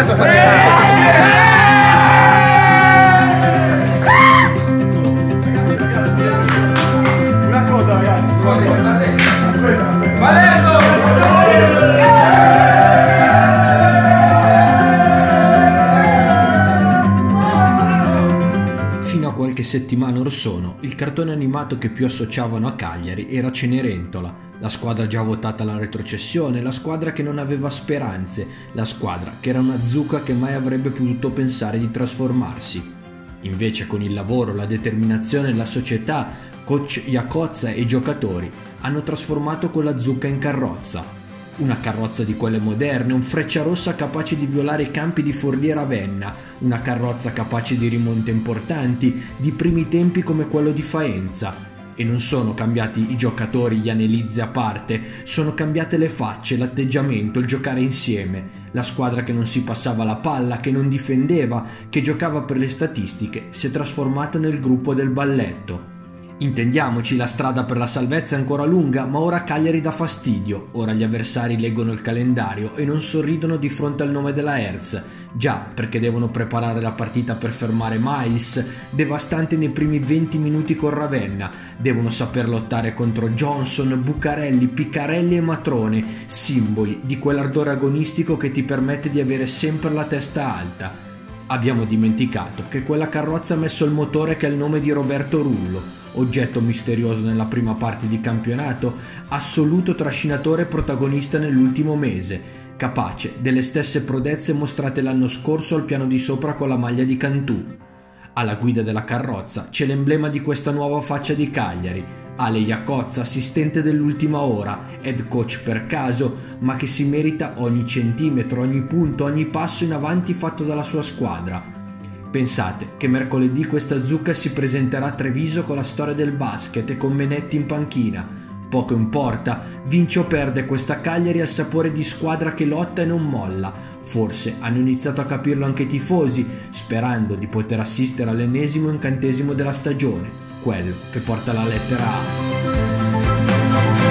Certo, perché... Una cosa ragazzi, una cosa. Aspetta, aspetta. Palermo! Fino a qualche settimana or sono, il cartone animato che più associavano a Cagliari era Cenerentola, la squadra già votata alla retrocessione, la squadra che non aveva speranze, la squadra che era una zucca che mai avrebbe potuto pensare di trasformarsi. Invece con il lavoro, la determinazione, la società, coach Iacozza e i giocatori hanno trasformato quella zucca in carrozza, una carrozza di quelle moderne, un frecciarossa capace di violare i campi di Forlì e Ravenna, una carrozza capace di rimonte importanti, di primi tempi come quello di Faenza. E non sono cambiati i giocatori, gli anelizzi a parte, sono cambiate le facce, l'atteggiamento, il giocare insieme. La squadra che non si passava la palla, che non difendeva, che giocava per le statistiche, si è trasformata nel gruppo del balletto. Intendiamoci, la strada per la salvezza è ancora lunga, ma ora Cagliari dà fastidio. Ora gli avversari leggono il calendario e non sorridono di fronte al nome della Hertz. Già, perché devono preparare la partita per fermare Miles, devastante nei primi 20 minuti con Ravenna. Devono saper lottare contro Johnson, Bucarelli, Piccarelli e Matrone, simboli di quell'ardore agonistico che ti permette di avere sempre la testa alta. Abbiamo dimenticato che quella carrozza ha messo il motore che è il nome di Roberto Rullo, oggetto misterioso nella prima parte di campionato, assoluto trascinatore protagonista nell'ultimo mese, capace delle stesse prodezze mostrate l'anno scorso al piano di sopra con la maglia di Cantù. Alla guida della carrozza c'è l'emblema di questa nuova faccia di Cagliari, Ale Iacozza, assistente dell'ultima ora, head coach per caso, ma che si merita ogni centimetro, ogni punto, ogni passo in avanti fatto dalla sua squadra. Pensate che mercoledì questa zucca si presenterà a Treviso con la storia del basket e con Menetti in panchina. Poco importa, vince o perde questa Cagliari al sapore di squadra che lotta e non molla. Forse hanno iniziato a capirlo anche i tifosi, sperando di poter assistere all'ennesimo incantesimo della stagione, quello che porta la lettera A.